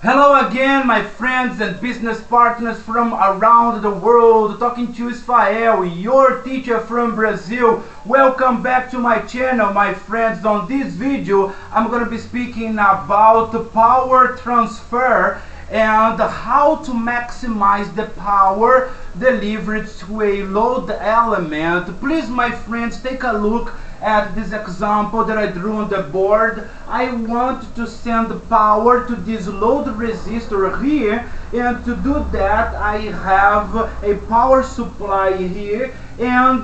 Hello again, my friends and business partners from around the world. Talking to Israel, your teacher from Brazil. Welcome back to my channel, my friends. On this video, I'm going to be speaking about power transfer and how to maximize the power delivered to a load element. Please, my friends, take a look at this example that I drew on the board. I want to send power to this load resistor here and to do that I have a power supply here and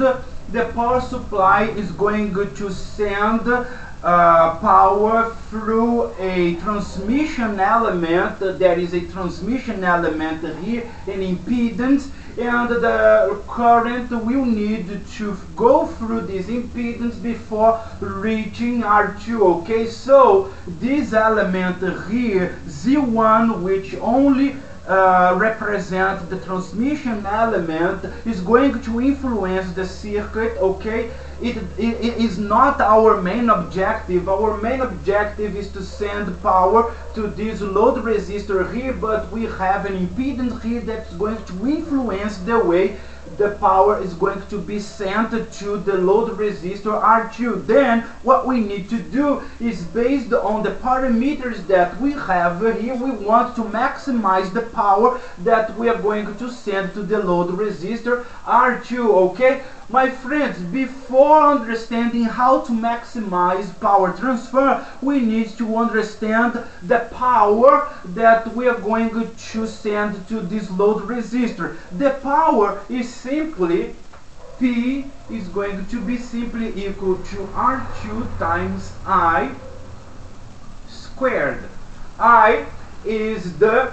the power supply is going to send uh, power through a transmission element. There is a transmission element here, an impedance, and the current will need to go through this impedance before reaching R2. Okay, so this element here, Z1, which only uh, represent the transmission element is going to influence the circuit okay it, it, is not our main objective our main objective is to send power to this load resistor here but we have an impedance here that's going to influence the way the power is going to be sent to the load resistor R2. Then what we need to do is based on the parameters that we have here, we want to maximize the power that we are going to send to the load resistor R2, okay? My friends, before understanding how to maximize power transfer, we need to understand the power that we are going to send to this load resistor. The power is simply P is going to be simply equal to R2 times I squared. I is the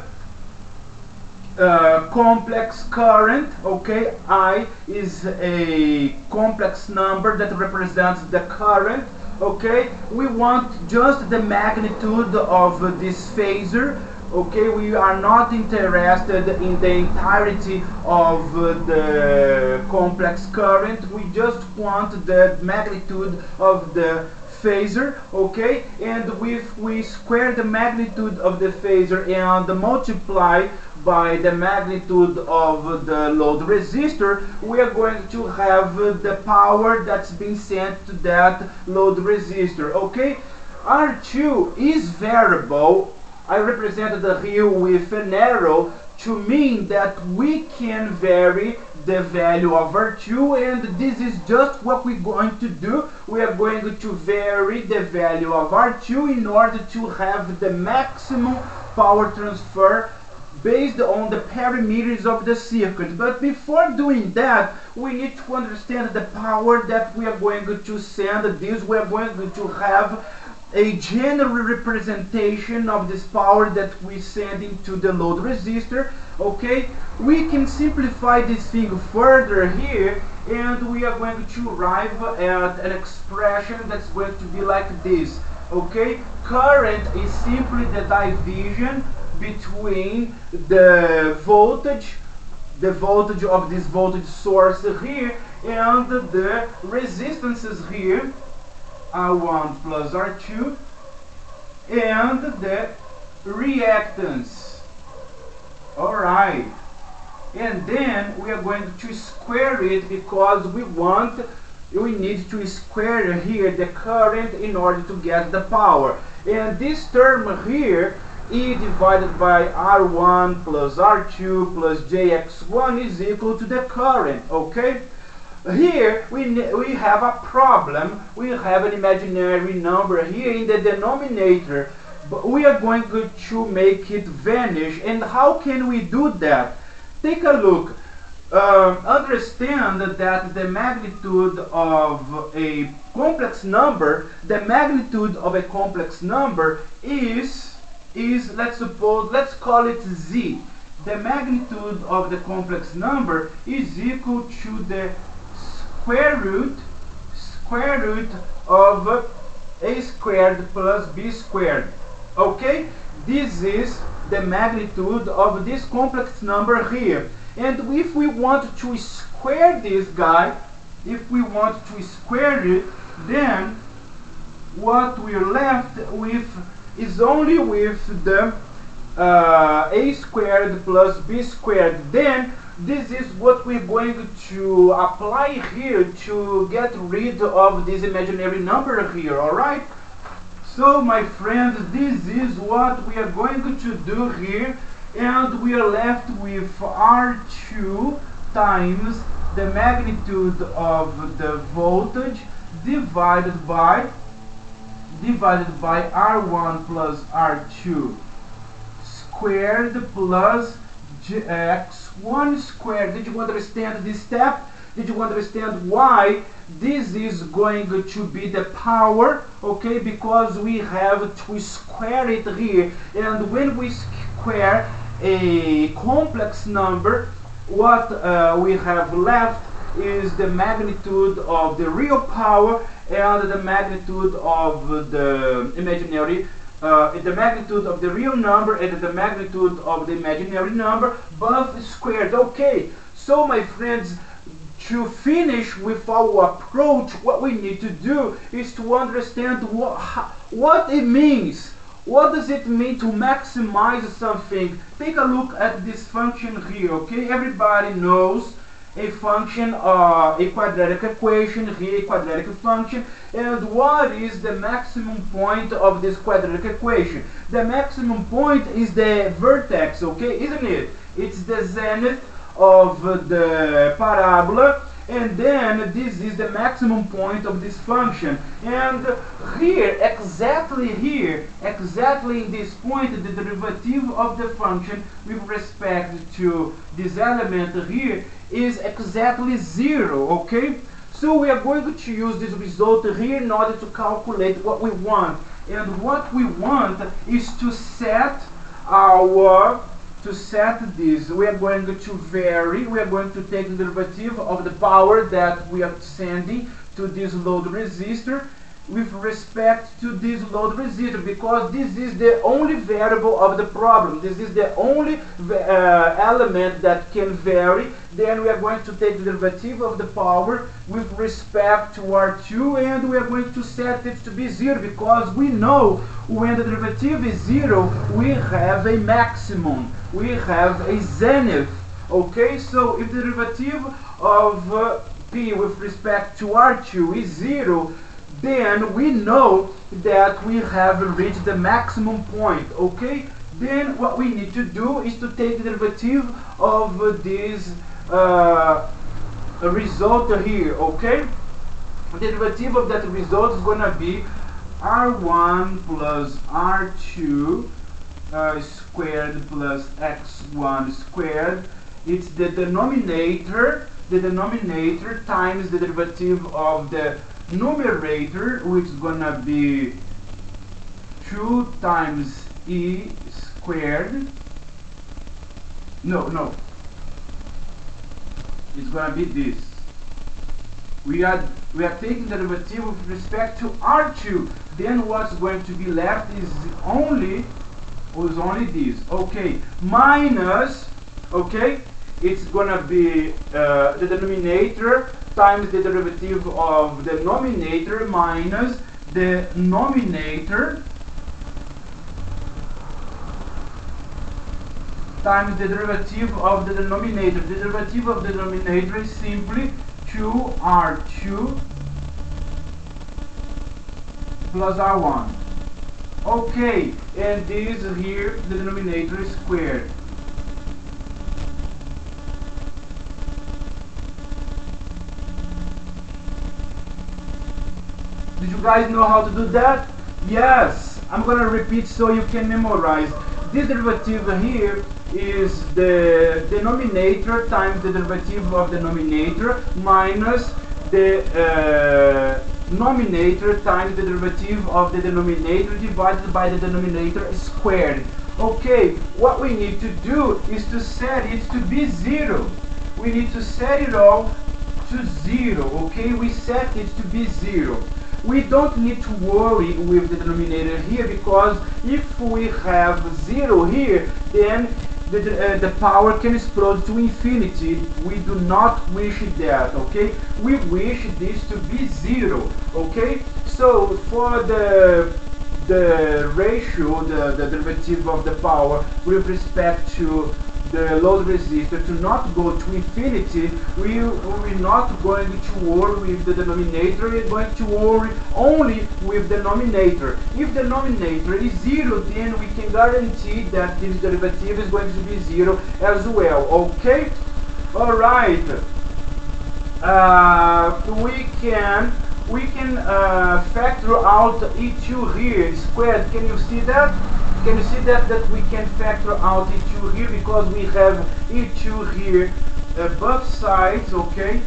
uh, complex current okay? I is a complex number that represents the current okay? We want just the magnitude of this phasor okay? We are not interested in the entirety of the complex current. We just want the magnitude of the phasor okay? And if we square the magnitude of the phasor and multiply by the magnitude of the load resistor we are going to have the power that's being sent to that load resistor okay R2 is variable I represented here with an arrow to mean that we can vary the value of R2 and this is just what we're going to do. We are going to vary the value of R2 in order to have the maximum power transfer based on the parameters of the circuit. But before doing that, we need to understand the power that we are going to send this. We are going to have a general representation of this power that we send into the load resistor okay we can simplify this thing further here and we are going to arrive at an expression that's going to be like this okay current is simply the division between the voltage the voltage of this voltage source here and the resistances here R1 plus R2 and the reactance. Alright and then we are going to square it because we want we need to square here the current in order to get the power. And this term here E divided by R1 plus R2 plus JX1 is equal to the current okay here we, we have a problem. We have an imaginary number here in the denominator. But we are going to make it vanish. And how can we do that? Take a look. Uh, understand that the magnitude of a complex number, the magnitude of a complex number is, is let's suppose, let's call it z. The magnitude of the complex number is equal to the square root square root of a squared plus b squared. Okay this is the magnitude of this complex number here. And if we want to square this guy if we want to square it then what we're left with is only with the uh, a squared plus b squared. Then this is what we're going to apply here to get rid of this imaginary number here alright? So my friends this is what we are going to do here and we are left with R2 times the magnitude of the voltage divided by divided by R1 plus R2 squared plus x1 squared. Did you understand this step? Did you understand why this is going to be the power? Okay, because we have to square it here. And when we square a complex number, what uh, we have left is the magnitude of the real power and the magnitude of the imaginary uh, the magnitude of the real number and the magnitude of the imaginary number both squared. Okay so my friends to finish with our approach what we need to do is to understand what what it means. What does it mean to maximize something? Take a look at this function here okay? Everybody knows a function, uh, a quadratic equation, here a quadratic function, and what is the maximum point of this quadratic equation? The maximum point is the vertex, okay, isn't it? It's the zenith of the parabola, and then this is the maximum point of this function. And here, exactly here, exactly in this point, the derivative of the function with respect to this element here is exactly zero, okay? So we are going to use this result here in order to calculate what we want. And what we want is to set our to set this, we are going to vary, we are going to take the derivative of the power that we are sending to this load resistor with respect to this load resistor because this is the only variable of the problem. This is the only uh, element that can vary. Then we are going to take the derivative of the power with respect to R2 and we are going to set it to be zero because we know when the derivative is zero we have a maximum. We have a zenith. Okay, so if the derivative of uh, P with respect to R2 is zero, then we know that we have reached the maximum point okay then what we need to do is to take the derivative of this uh, result here okay the derivative of that result is gonna be r1 plus r2 uh, squared plus x1 squared. It's the denominator the denominator times the derivative of the numerator which is gonna be 2 times e squared. No no. It's gonna be this. We are we are taking the derivative with respect to r2 then what's going to be left is only was only this okay minus okay it's gonna be uh, the denominator times the derivative of the denominator minus the nominator times the derivative of the denominator. The derivative of the denominator is simply 2r2 plus r1. Okay, and this here, the denominator is squared. Did you guys know how to do that? Yes. I'm gonna repeat so you can memorize. This derivative here is the denominator times the derivative of the denominator minus the uh, nominator times the derivative of the denominator divided by the denominator squared. Okay, what we need to do is to set it to be zero. We need to set it all to zero, okay? We set it to be zero we don't need to worry with the denominator here because if we have 0 here then the, uh, the power can explode to infinity. We do not wish that okay? We wish this to be 0 okay? So for the the ratio, the, the derivative of the power with respect to the load resistor to not go to infinity, we, we're not going to worry with the denominator, we're going to worry only with the denominator. If the denominator is zero, then we can guarantee that this derivative is going to be zero as well, okay? Alright, uh, we can we can uh, factor out E2 here squared. Can you see that? Can you see that that we can factor out E2 here because we have E2 here uh, both sides, okay?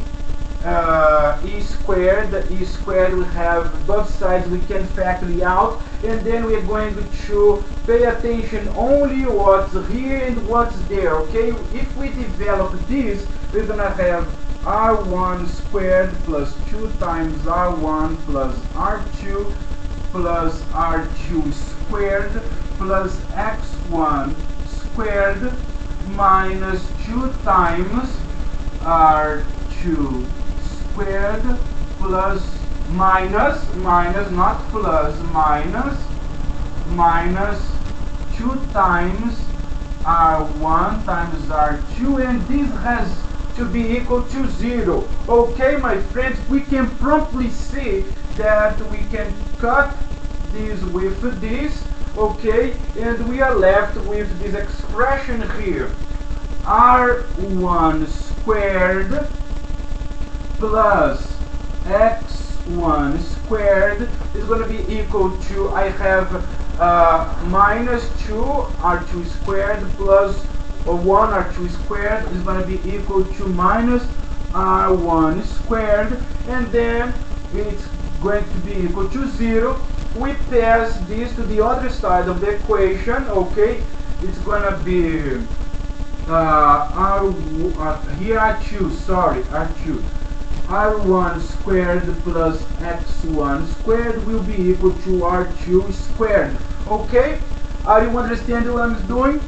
Uh, e squared, E squared, we have both sides, we can factor out, and then we're going to pay attention only what's here and what's there, okay? If we develop this, we're gonna have r1 squared plus 2 times r1 plus r2 plus r2 squared plus x1 squared minus 2 times r2 squared plus minus minus not plus minus minus 2 times r1 times r2 and this has to be equal to zero. Okay, my friends, we can promptly see that we can cut this with this, okay, and we are left with this expression here. r1 squared plus x1 squared is going to be equal to, I have uh, minus 2 r2 squared 1 r2 squared is going to be equal to minus r1 squared and then it's going to be equal to 0 we pass this to the other side of the equation okay? It's gonna be uh, r uh, here r2 sorry r2 r1 squared plus x1 squared will be equal to r2 squared okay? Are you understanding what I'm doing?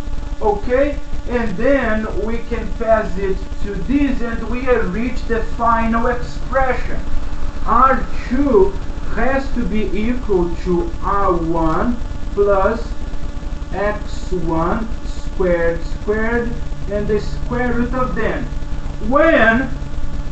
Okay? And then we can pass it to this and we have reached the final expression. r2 has to be equal to r1 plus x1 squared squared and the square root of them. When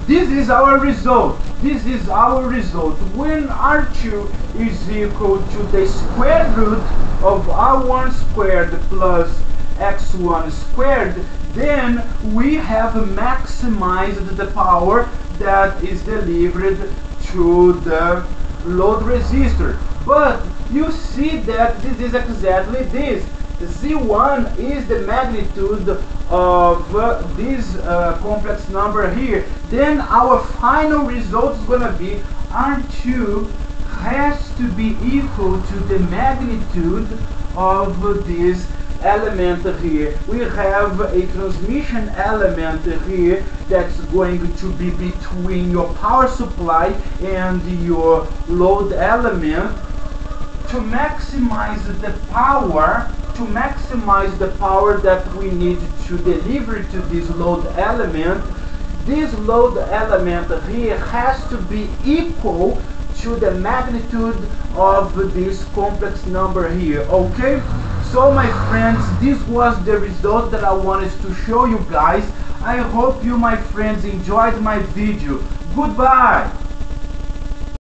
this is our result this is our result. When r2 is equal to the square root of r1 squared plus x1 squared, then we have maximized the power that is delivered to the load resistor. But you see that this is exactly this. Z1 is the magnitude of uh, this uh, complex number here. Then our final result is going to be R2 has to be equal to the magnitude of this element here. We have a transmission element here that's going to be between your power supply and your load element to maximize the power to maximize the power that we need to deliver to this load element this load element here has to be equal to the magnitude of this complex number here okay so my friends this was the result that I wanted to show you guys. I hope you my friends enjoyed my video. Goodbye